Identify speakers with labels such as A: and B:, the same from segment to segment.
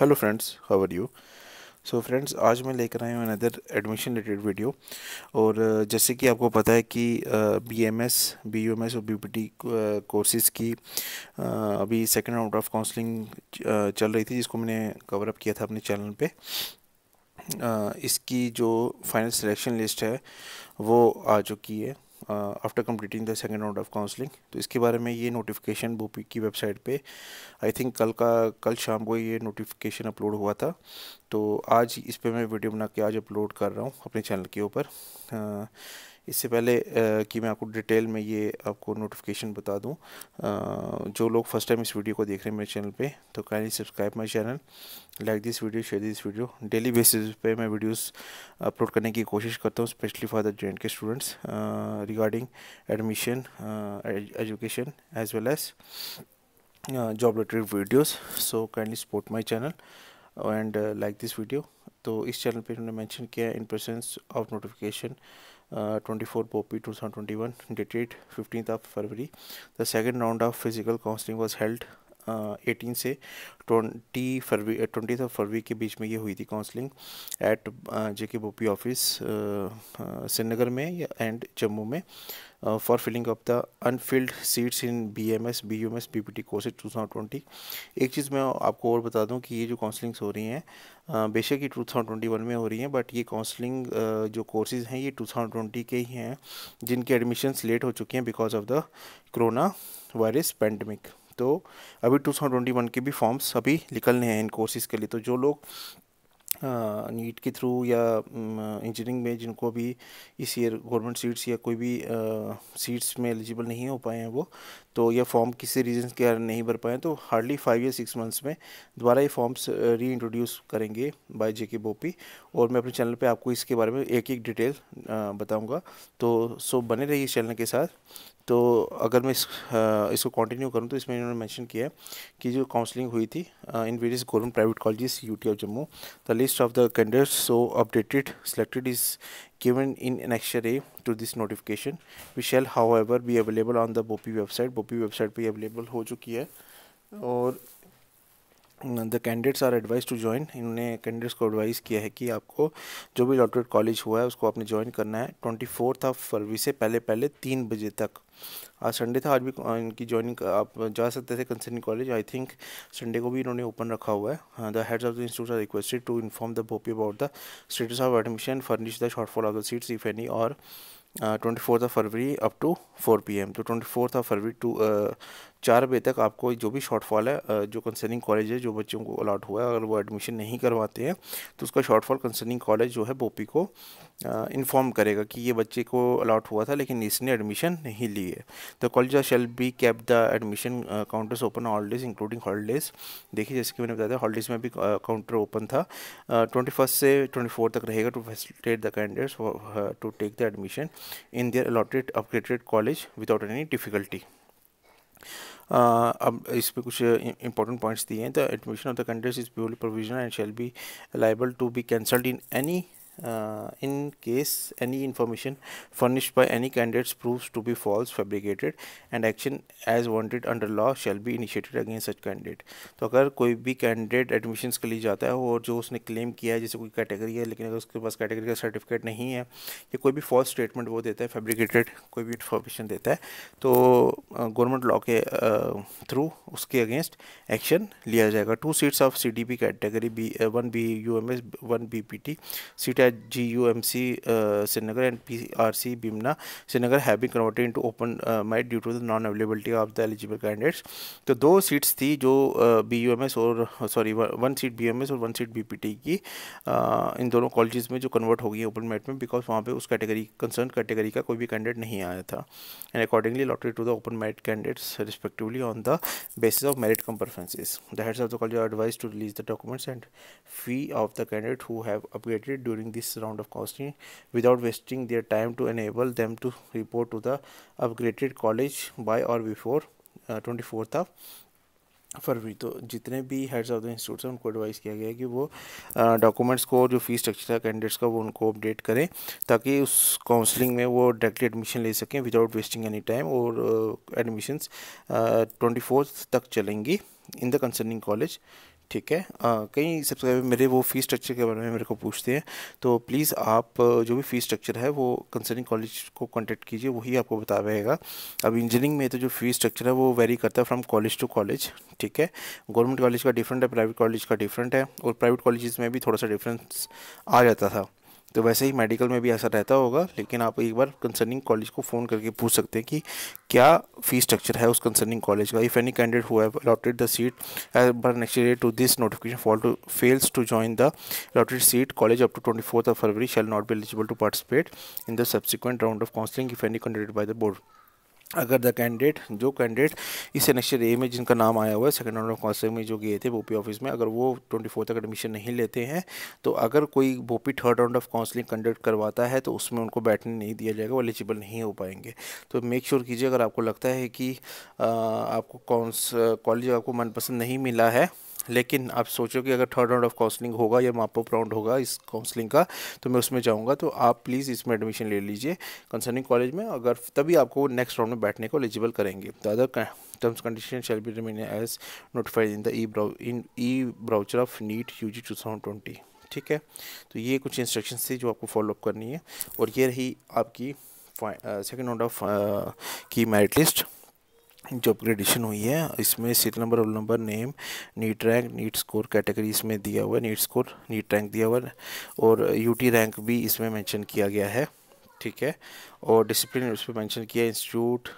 A: Hello friends how are you so friends आज मैं लेकर आया हूँ अनदर एडमिशन रिलेटेड वीडियो और जैसे कि आपको पता है कि B M S B U M S और बी पी टी कोर्सेज की अभी सेकेंड राउंड ऑफ़ काउंसलिंग चल रही थी जिसको मैंने कवर अप किया था अपने चैनल पे। इसकी जो फाइनल सिलेक्शन लिस्ट है, वो आ चुकी है। After completing the second round of counselling तो इसके बारे में ये नोटिफिकेशन बोपी की वेबसाइट पे आई थिंक कल का, कल शाम को ये नोटिफिकेशन अपलोड हुआ था। तो आज इस पर मैं वीडियो बना के आज अपलोड कर रहा हूँ अपने चैनल के ऊपर। इससे पहले कि मैं आपको डिटेल में ये आपको नोटिफिकेशन बता दूँ जो लोग फ़र्स्ट टाइम इस वीडियो को देख रहे हैं मेरे चैनल पे तो kindly subscribe my channel like this video share this video daily basis पे मैं वीडियोस अपलोड करने की कोशिश करता हूँ specially for the J K students regarding admission education as well as job related videos so kindly support my channel and like this video तो इस channel पे उन्होंने मेंशन किया है in presence of notification uh, 24 Poppy 2021 dated 15th of February. The second round of physical counseling was held eighteen से twenty February twenty of फरवरी के बीच में ये हुई थी काउंसलिंग एट जे के बोपी ऑफ़िस श्रीनगर में एंड जम्मू में for filling of the unfilled seats in B M S B U M S B P T courses two thousand twenty एक चीज़ मैं आपको और बता दूँ कि ये जो काउंसलिंग्स हो रही हैं uh, बेशक ये टू थाउज़ेंड ट्वेंटी वन में हो रही हैं बट ये काउंसलिंग uh, जो कोर्सेज हैं ये टू थाउज़ेंड ट्वेंटी के ही हैं जिनके एडमिशन्स लेट हो चुके हैं because of the corona virus pandemic तो अभी टू थाउज़ेंड ट्वेंटी वन के भी फॉर्म्स अभी निकलने हैं इन कोर्सेज़ के लिए। तो जो लोग नीट के थ्रू या इंजीनियरिंग में जिनको अभी इस ईयर गवर्नमेंट सीट्स या कोई भी सीट्स में एलिजिबल नहीं हो पाए हैं वो तो या फॉर्म किसी रीज़न के कारण नहीं भर पाए तो हार्डली फाइव या सिक्स मंथ्स में दोबारा ये फॉर्म्स री इंट्रोड्यूस करेंगे बाय जे के बोपी और मैं अपने चैनल पे आपको इसके बारे में एक एक डिटेल बताऊँगा। तो सो बने रहिए इस चैनल के साथ। तो अगर मैं इस इसको कंटिन्यू करूँ तो इसमें इन्होंने मेंशन किया है कि जो काउंसलिंग हुई थी in various government private colleges UT of Jammu the list of the candidates so updated selected is given in annexure A to this notification which shall however be available on the BOPI website BOPI website पे available हो चुकी है और the candidates are advise to join इन्होंने candidates को advice किया है कि आपको जो भी लॉटरेट कॉलेज हुआ है, उसको आपने ज्वाइन करना है ट्वेंटी फोर्थ ऑफ़ फरवरी से पहले पहले तीन बजे तक। आज संडे था, आज भी इनकी ज्वाइनिंग आप जा सकते थे concerning college I think Sunday को भी इन्होंने ओपन रखा हुआ है। The heads of the institute are requested to inform the BOPEE about the status of admission furnish the shortfall of the seats if any और twenty fourth of February up to four P M तो twenty fourth of फरवरी to चार बजे तक आपको जो भी shortfall है जो कंसर्निंग कॉलेज है, जो बच्चों को अलाट हुआ है, अगर वो एडमिशन नहीं करवाते हैं तो उसका शॉर्टफॉल कंसर्निंग कॉलेज जो है बोपी को इन्फॉर्म करेगा कि ये बच्चे को अलाट हुआ था, लेकिन इसने एडमिशन नहीं ली है। The college shall be kept the admission counters open holidays including holidays देखिए, जैसे कि मैंने बताया था हॉलीडेज में भी काउंटर ओपन था। ट्वेंटी फ़र्स्ट से ट्वेंटी फोर तक रहेगा to facilitate the candidates to take the admission in their allotted upgraded college without any difficulty अब इस पर कुछ इंपॉर्टेंट पॉइंट्स दिए हैं. The admission of the candidates is purely provisional and shall be liable to be cancelled in any uh, in case any information furnished by any candidates proves to be false fabricated and action as wanted under law shall be initiated against such candidate. तो अगर कोई भी candidate admissions के लिए जाता है और जो उसने क्लेम किया है जैसे कोई कैटेगरी है लेकिन अगर उसके पास कैटेगरी का सर्टिफिकेट नहीं है या कोई भी फॉल्स स्टेटमेंट वो देता है फैब्रिकेटेड कोई भी इन्फॉर्मेशन देता है तो गवर्नमेंट लॉ के थ्रू उसके अगेंस्ट एक्शन लिया जाएगा। Two seats of C D P category B one B U M S one B P seat at GUMC uh, Srinagar and PRC Bimna Srinagar have been converted into open uh, mic due to the non availability of the eligible candidates. तो दो seats थी जो B U M S और sorry one seat B M S और one seat B P T की इन दोनों colleges में जो कन्वर्ट हो गई ओपन मेट में बिकॉज़ वहाँ पर उस कैटेगरी कंसर्न कैटेगरी का कोई भी कैंडिडेट नहीं आया था and accordingly lottery to the open merit candidates respectively on the basis of merit cum preferences the heads of the college advise to release the documents and fee of the candidate who have upgraded during this round of costing without wasting their time to enable them to report to the upgraded college by or before twenty fourth of फरवरी। तो जितने भी heads of the institute हैं उनको advice किया गया है कि वो डॉक्यूमेंट्स को, जो फ़ीस स्ट्रक्चर है कैंडिडेट्स का, वो उनको अपडेट करें ताकि उस काउंसलिंग में वो डायरेक्टली एडमिशन ले सकें विदाउट वेस्टिंग एनी टाइम और एडमिशन्स ट्वेंटी फोर्थ तक चलेंगी इन द कंसर्निंग कॉलेज ठीक है? कई सब्सक्राइबर मेरे वो फ़ीस स्ट्रक्चर के बारे में मेरे को पूछते हैं। तो प्लीज़ आप जो भी फ़ीस स्ट्रक्चर है, वो कंसर्निंग कॉलेज को कॉन्टेक्ट कीजिए, वही आपको बता रहेगा अब इंजीनियरिंग में तो जो फ़ीस स्ट्रक्चर है, वो वेरी करता है फ्रॉम कॉलेज टू कॉलेज ठीक है? गवर्नमेंट कॉलेज का डिफरेंट है प्राइवेट कॉलेज का डिफरेंट है, और प्राइवेट कॉलेज में भी थोड़ा सा डिफरेंस आ जाता था। तो वैसे ही मेडिकल में भी ऐसा रहता होगा, लेकिन आप एक बार कंसर्निंग कॉलेज को फ़ोन करके पूछ सकते हैं कि क्या फ़ी स्ट्रक्चर है उस कंसर्निंग कॉलेज का? If any candidate who have allotted the seat as per next day to this notification fall to fails to join the allotted seat college up to twenty fourth of February shall not be eligible to participate in the subsequent round of counselling if any candidate by the board अगर the candidate जो candidate इस semester A में जिनका नाम आया हुआ है second round of counselling में जो गए थे बोपी ऑफ़िस में अगर वो ट्वेंटी फोर तक एडमिशन नहीं लेते हैं तो अगर कोई BOPEE third round of counselling conduct करवाता है तो उसमें उनको बैठने नहीं दिया जाएगा वो एलिजिबल नहीं हो पाएँगे। तो मेक श्योर कीजिए अगर आपको लगता है कि आ, आपको कौन कॉलेज आपको मनपसंद नहीं मिला है लेकिन आप सोचो कि अगर थर्ड राउंड ऑफ़ काउंसलिंग होगा या मापअप राउंड होगा इस काउंसलिंग का तो मैं उसमें जाऊँगा तो आप प्लीज़ इसमें एडमिशन ले लीजिए कंसर्निंग कॉलेज में, अगर तभी आपको नेक्स्ट राउंड में बैठने को एलिजिबल करेंगे। The other terms condition shall be remain as notified in the E in E brochure of NEET U G two thousand twenty ठीक है? तो ये कुछ इंस्ट्रक्शन थी जो आपको फॉलोअप करनी है। और ये रही आपकी सेकेंड राउंड ऑफ़ की मेरिट लिस्ट जो अपग्रेडेशन हुई है, इसमें serial number roll number name NEET rank NEET score category इसमें दिया हुआ है नीट स्कोर नीट रैंक दिया हुआ है और यूटी रैंक भी इसमें मेंशन किया गया है, ठीक है? और डिसिप्लिन उस पर मैंशन किया इंस्टीट्यूट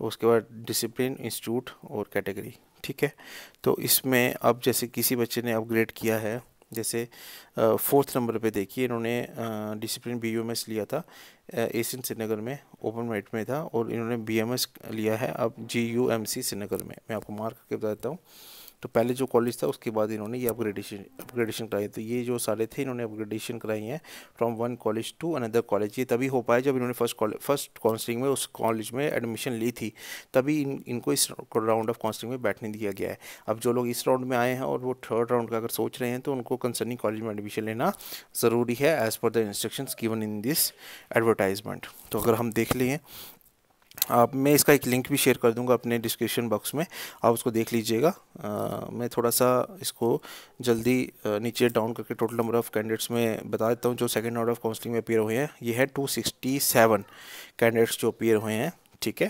A: उसके बाद डिसिप्लिन इंस्टीट्यूट और कैटेगरी ठीक है? तो इसमें अब जैसे किसी बच्चे ने अपग्रेड किया है, जैसे फोर्थ नंबर पे देखिए, इन्होंने डिसिप्लिन बी लिया था एशियन श्रीनगर में, ओपन मेरिट में था और इन्होंने बीएमएस लिया है अब जीयूएमसी श्रीनगर में। मैं आपको मार्क करके बता देता हूँ। तो पहले जो कॉलेज था, उसके बाद इन्होंने ये अपग्रेडेशन अपग्रेडेशन कराई। तो ये जो सारे थे, इन्होंने अपग्रेडेशन कराई है from one college to another college ये तभी हो पाया जब इन्होंने फ़र्स्ट फ़र्स्ट काउंसलिंग में, उस कॉलेज में एडमिशन ली थी। तभी इन, इनको इस राउंड ऑफ़ काउंसलिंग में बैठने दिया गया है। अब जो लोग इस राउंड में आए हैं और वो थर्ड राउंड का अगर सोच रहे हैं तो उनको कंसर्निंग कॉलेज में एडमिशन लेना ज़रूरी है as per the instructions given in this advertisement तो अगर हम देख लें आप, मैं इसका एक लिंक भी शेयर कर दूँगा अपने डिस्क्रिप्शन बॉक्स में। आप उसको देख लीजिएगा। मैं थोड़ा सा इसको जल्दी नीचे डाउन करके टोटल नंबर ऑफ़ कैंडिडेट्स में बता देता हूँ, जो सेकेंड ऑर्डर ऑफ़ काउंसलिंग में अपेयर हुए हैं। ये है टू सिक्सटी सेवन कैंडिडेट्स जो अपेयर हुए हैं। ठीक है?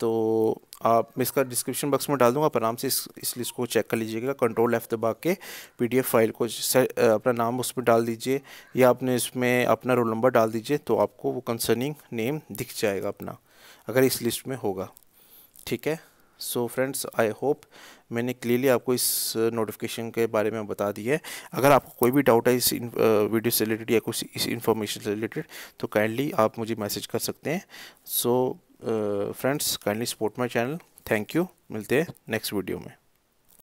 A: तो आप, मैं इसका डिस्क्रिप्शन बॉक्स में डाल दूँगा, आप आराम से इस इस लिस्ट को चेक कर लीजिएगा। कंट्रोल एफ़ दबा के पीडीएफ फ़ाइल को अपना नाम उसमें डाल दीजिए, या आपने इसमें अपना रोल नंबर डाल दीजिए तो आपको वो कंसर्निंग नेम दिख जाएगा अपना, अगर इस लिस्ट में होगा। ठीक है? सो फ्रेंड्स आई होप मैंने क्लियरली आपको इस नोटिफिकेशन के बारे में बता दिया है। अगर आपको कोई भी डाउट है इस वीडियो से रिलेटेड या कुछ इस इन्फॉर्मेशन से रिलेटेड तो काइंडली आप मुझे मैसेज कर सकते हैं। So friends kindly support my channel thank you मिलते हैं नेक्स्ट वीडियो में।